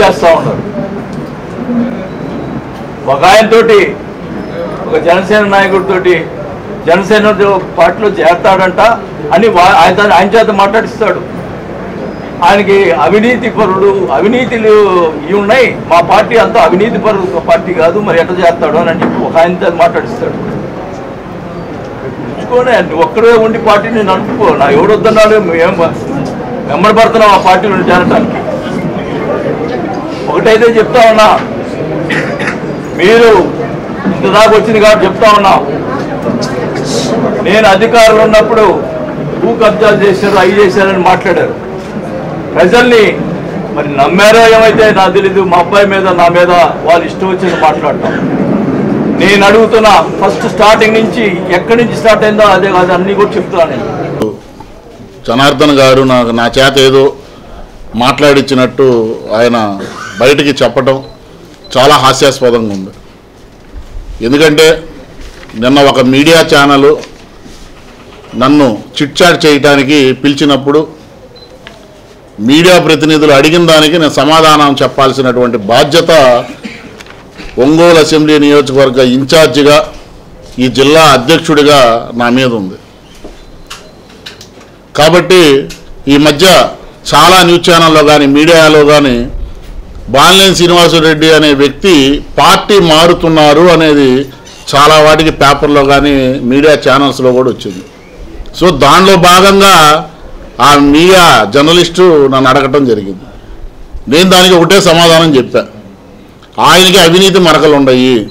ఇచ్చేస్తా ఉన్నారు ఒక ఆయనతోటి ఒక జనసేన నాయకుడితోటి జనసేన పార్టీలో చేస్తాడంట అని ఆయన ఆయన చేత మాట్లాడిస్తాడు. ఆయనకి అవినీతి పరుడు అవినీతిలు ఇవి ఉన్నాయి. మా పార్టీ అంతా అవినీతి పరుడు పార్టీ కాదు మరి ఎట్లా చేస్తాడు అని చెప్పి ఒక ఆయన చేత మాట్లాడిస్తాడు. ఉంచుకోనే నువ్వు ఒక్కడే ఉండి పార్టీని నడుపుకో. నా ఎవడు మేము వెంబడి పడుతున్నావు ఆ పార్టీలో చేరటానికి. ఒకటైతే చెప్తా ఉన్నా. మీరు ఇంత దాకా వచ్చింది కాబట్టి చెప్తా ఉన్నా. నేను అధికారులు ఉన్నప్పుడు భూ కబ్జాలు చేశారు అవి చేశారని మాట్లాడారు. ప్రజల్ని మరి నమ్మారో ఏమైతే నాకు తెలీదు మా అబ్బాయి మీద నా మీద వాళ్ళు ఇష్టం వచ్చింది మాట్లాడటం నేను అడుగుతున్నా ఫస్ట్ స్టార్టింగ్ నుంచి ఎక్కడి నుంచి స్టార్ట్ అయిందో అదే కాదు అన్ని కూడా చెప్తున్నాను నేను. జనార్దన్ గారు నాకు నా చేత ఏదో మాట్లాడించినట్టు ఆయన బయటికి చెప్పటం చాలా హాస్యాస్పదంగా ఉంది. ఎందుకంటే నిన్న ఒక మీడియా ఛానల్ నన్ను చిట్చాట్ చేయటానికి పిలిచినప్పుడు మీడియా ప్రతినిధులు అడిగిన దానికి నేను సమాధానం చెప్పాల్సినటువంటి బాధ్యత ఒంగోలు అసెంబ్లీ నియోజకవర్గ ఇన్ఛార్జిగా ఈ జిల్లా అధ్యక్షుడిగా నా మీద ఉంది. కాబట్టి ఈ మధ్య చాలా న్యూస్ ఛానల్లో కానీ మీడియాలో కానీ బాలినేని శ్రీనివాసరెడ్డి అనే వ్యక్తి పార్టీ మారుతున్నారు అనేది చాలా వాటికి పేపర్లో కానీ మీడియా ఛానల్స్లో కూడా వచ్చింది. సో దానిలో భాగంగా ఆ మీడియా జర్నలిస్టు నన్ను అడగటం జరిగింది. నేను దానికి ఒకటే సమాధానం చెప్పా. ఆయనకి అవినీతి మరకలు ఉన్నాయి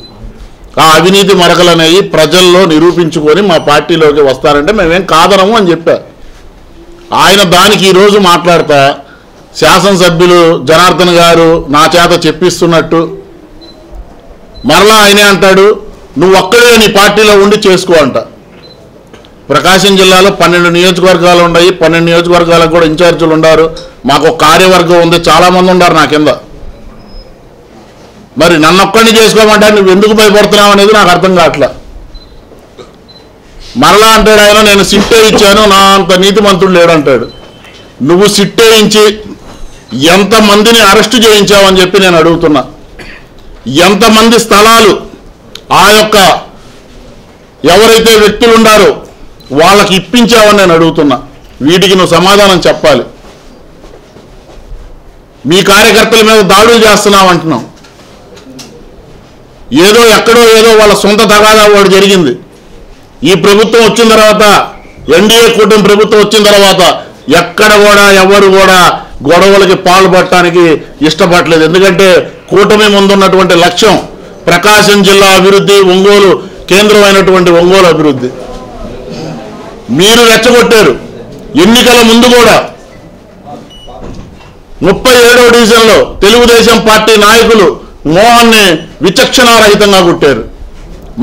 ఆ అవినీతి మరకలు అనేవి ప్రజల్లో నిరూపించుకొని మా పార్టీలోకి వస్తారంటే మేమేం కాదనము అని చెప్పా. ఆయన దానికి ఈరోజు మాట్లాడతా శాసనసభ్యులు జనార్దన్ గారు నా చేత చెప్పిస్తున్నట్టు మరలా ఆయనే అంటాడు నువ్వు ఒక్కడే నీ పార్టీలో ఉండి చేసుకో అంట. ప్రకాశం జిల్లాలో పన్నెండు నియోజకవర్గాలు ఉన్నాయి. పన్నెండు నియోజకవర్గాలకు కూడా ఇన్ఛార్జీలు ఉన్నారు మాకు ఒక కార్యవర్గం ఉంది. చాలామంది ఉన్నారు నా కింద. మరి నన్ను ఒక్కడిని చేసుకోమంటే నువ్వు ఎందుకు భయపడుతున్నావు అనేది నాకు అర్థం కావట్లే. మరలా అంటాడు ఆయన నేను సిట్టే ఇచ్చాను. నా అంత నీతిమంతుడు లేడు అంటాడు నువ్వు సిట్టే ఇచ్చి ఎంతమందిని అరెస్టు చేయించావని చెప్పి నేను అడుగుతున్నా. ఎంతమంది స్థలాలు ఆ యొక్క ఎవరైతే వ్యక్తులు ఉండారో వాళ్ళకి ఇప్పించావని నేను అడుగుతున్నా. వీటికి నువ్వు సమాధానం చెప్పాలి. మీ కార్యకర్తల మీద దాడులు చేస్తున్నావు అంటున్నాం ఏదో ఎక్కడో ఏదో వాళ్ళ సొంత తగాదా వాడు జరిగింది. ఈ ప్రభుత్వం వచ్చిన తర్వాత ఎన్డీఏ కూటమి ప్రభుత్వం వచ్చిన తర్వాత ఎక్కడ కూడా ఎవరు కూడా గొడవలకి పాల్పడటానికి ఇష్టపడలేదు. ఎందుకంటే కూటమి ముందున్నటువంటి లక్ష్యం ప్రకాశం జిల్లా అభివృద్ధి ఒంగోలు కేంద్రమైనటువంటి ఒంగోలు అభివృద్ధి. మీరు రెచ్చగొట్టారు. ఎన్నికల ముందు కూడా ముప్పై ఏడవ డివిజన్లో తెలుగుదేశం పార్టీ నాయకులు మోహన్ని విచక్షణారహితంగా కొట్టారు.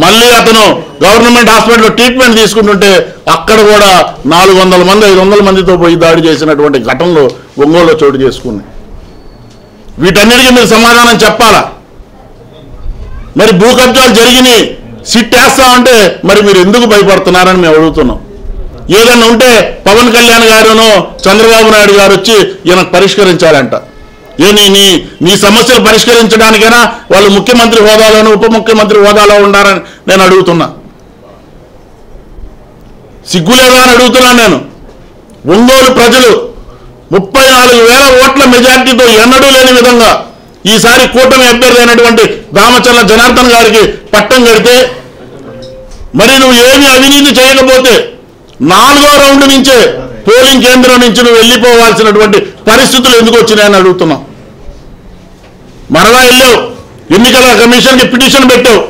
మళ్ళీ అతను గవర్నమెంట్ హాస్పిటల్లో ట్రీట్మెంట్ తీసుకుంటుంటే అక్కడ కూడా నాలుగు వందల మంది ఐదు వందల మందితో పోయి దాడి చేసినటువంటి ఘటనలు ఒంగోలులో చోటు చేసుకున్నాయి వీటన్నిటికీ మీరు సమాధానం చెప్పాలా? మరి భూ కబ్జాలు జరిగినాయి. సిట్ వేస్తామంటే మరి మీరు ఎందుకు భయపడుతున్నారని మేము అడుగుతున్నాం. ఏదన్నా ఉంటే పవన్ కళ్యాణ్ గారును చంద్రబాబు నాయుడు గారు వచ్చి ఈయన పరిష్కరించాలంట. ఏ నీ నీ సమస్యలు పరిష్కరించడానికైనా వాళ్ళు ముఖ్యమంత్రి హోదాలోనూ ఉప ముఖ్యమంత్రి హోదాలో ఉండాలని నేను అడుగుతున్నా. సిగ్గులేదా అని అడుగుతున్నాను నేను. ఒంగోలు ప్రజలు ముప్పై నాలుగు వేల ఓట్ల మెజార్టీతో ఎన్నడూ లేని విధంగా ఈసారి కూటమి అభ్యర్థి అయినటువంటి దామచర్ల జనార్దన్ గారికి పట్టం కడితే మరి నువ్వు ఏమి అవినీతి చేయకపోతే నాలుగో రౌండ్ నుంచే పోలింగ్ కేంద్రం నుంచి నువ్వు వెళ్ళిపోవాల్సినటువంటి పరిస్థితులు ఎందుకు వచ్చినాయని అడుగుతున్నాం. మరలా వెళ్ళావు. ఎన్నికల కమిషన్కి పిటిషన్ పెట్టావు.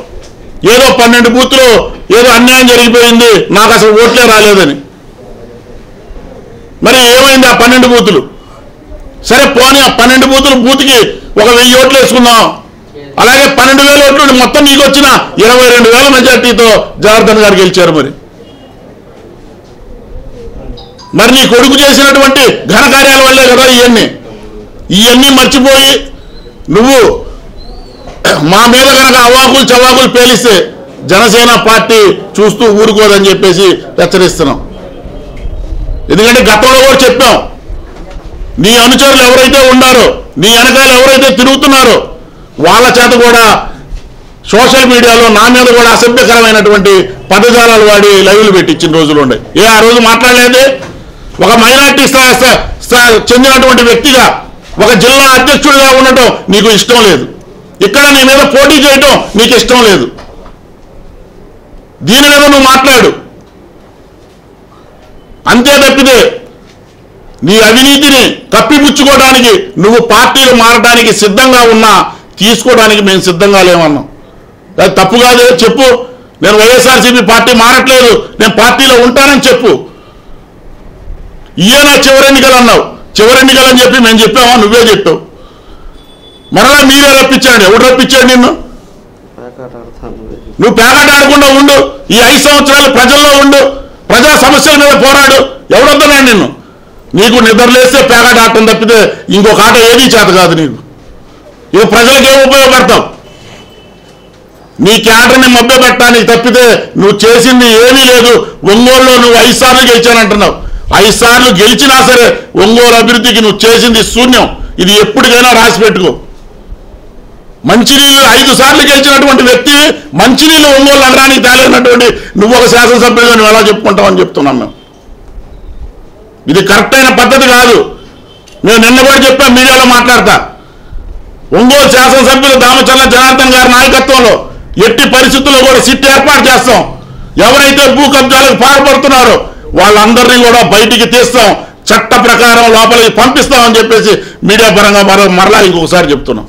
ఏదో పన్నెండు బూత్లో ఏదో అన్యాయం జరిగిపోయింది. నాకు అసలు ఓట్లే రాలేదని. మరి ఏమైంది ఆ పన్నెండు బూతులు? సరే పోనీ ఆ పన్నెండు బూతులు బూత్కి ఒక వెయ్యి ఓట్లు వేసుకుందాం. అలాగే పన్నెండు వేల ఓట్లు మొత్తం నీకు వచ్చిన ఇరవై రెండు వేల మెజార్టీతో జనార్దన్ గారు గెలిచారు మరి. మరి నీ కొడుకు చేసినటువంటి ఘనకార్యాల వల్లే కదా ఇవన్నీ ఇవన్నీ మర్చిపోయి నువ్వు మా మీద కనుక అవాకులు చవాకులు పేలిస్తే జనసేన పార్టీ చూస్తూ ఊరుకోదని చెప్పేసి హెచ్చరిస్తున్నాం. ఎందుకంటే గతంలో కూడా చెప్పాం నీ అనుచరులు ఎవరైతే ఉన్నారో నీ వెనకాల ఎవరైతే తిరుగుతున్నారో వాళ్ళ చేత కూడా సోషల్ మీడియాలో నా మీద కూడా అసభ్యకరమైనటువంటి పదజాలాలు వాడి లైవ్లు పెట్టించిన రోజులు ఉన్నాయి ఏ ఆ రోజు మాట్లాడలేదే? ఒక మైనార్టీ చెందినటువంటి వ్యక్తిగా ఒక జిల్లా అధ్యక్షుడిగా ఉండటం నీకు ఇష్టం లేదు. ఇక్కడ నీ మీద పోటీ చేయటం నీకు ఇష్టం లేదు. దీని మీద నువ్వు మాట్లాడు. అంతే తప్పితే నీ అవినీతిని కప్పిపుచ్చుకోవడానికి నువ్వు పార్టీలు మారడానికి సిద్ధంగా ఉన్నా తీసుకోవడానికి మేము సిద్ధంగా లేమన్నాం. అది తప్పు కాదు చెప్పు. నేను వైఎస్ఆర్సీపీ పార్టీ మారట్లేదు. నేను పార్టీలో ఉంటానని చెప్పు. ఈయన చివరి ఎన్నికలు అన్నావు? చివరి ఎన్నికలు అని చెప్పి మేము చెప్పామా? నువ్వే చెప్పావు. మరలా మీరే రప్పించాడు. ఎవడు రప్పించాడు నిన్ను? నువ్వు పేకాట ఆడకుండా ఉండు. ఈ ఐదు సంవత్సరాలు ప్రజల్లో ఉండు. ప్రజా సమస్యల మీద పోరాడు. ఎవడొద్దన్నాడు నిన్ను? నీకు నిద్రలేస్తే పేకాట ఆడటం తప్పితే ఇంకొక ఆట ఏదీ చేత కాదు నీకు. ఇది ప్రజలకు ఏం ఉపయోగపడతావు? నీ క్యాడర్ని మభ్య పెట్టడానికి తప్పితే నువ్వు చేసింది ఏమీ లేదు. ఒంగోలులో నువ్వు ఐదు సార్లు గెలిచానంటున్నావు. ఐదు సార్లు గెలిచినా సరే ఒంగోలు అభివృద్ధికి నువ్వు చేసింది శూన్యం. ఇది ఎప్పటికైనా రాసి పెట్టుకో మంచినీళ్ళు ఐదు సార్లు గెలిచినటువంటి వ్యక్తి మంచినీళ్ళు ఒంగోలు నగరానికి తేలేనటువంటి నువ్వు ఒక శాసనసభ్యుడిగా నువ్వు ఎలా చెప్పుకుంటావని చెప్తున్నాం మేము. ఇది కరెక్ట్ అయిన పద్ధతి కాదు. నేను నిన్న కూడా చెప్పాను మీడియాలో మాట్లాడతా. ఒంగోలు శాసనసభ్యులు దామచర్ల జనార్దన్ గారి నాయకత్వంలో ఎట్టి పరిస్థితుల్లో కూడా సిట్ ఏర్పాటు చేస్తాం. ఎవరైతే భూ కబ్జాలకు పాల్పడుతున్నారో వాళ్ళందరినీ కూడా బయటికి తీస్తాం. చట్ట ప్రకారం లోపలికి పంపిస్తామని చెప్పేసి మీడియా పరంగా మరో మరలా ఇంకొకసారి చెప్తున్నాం.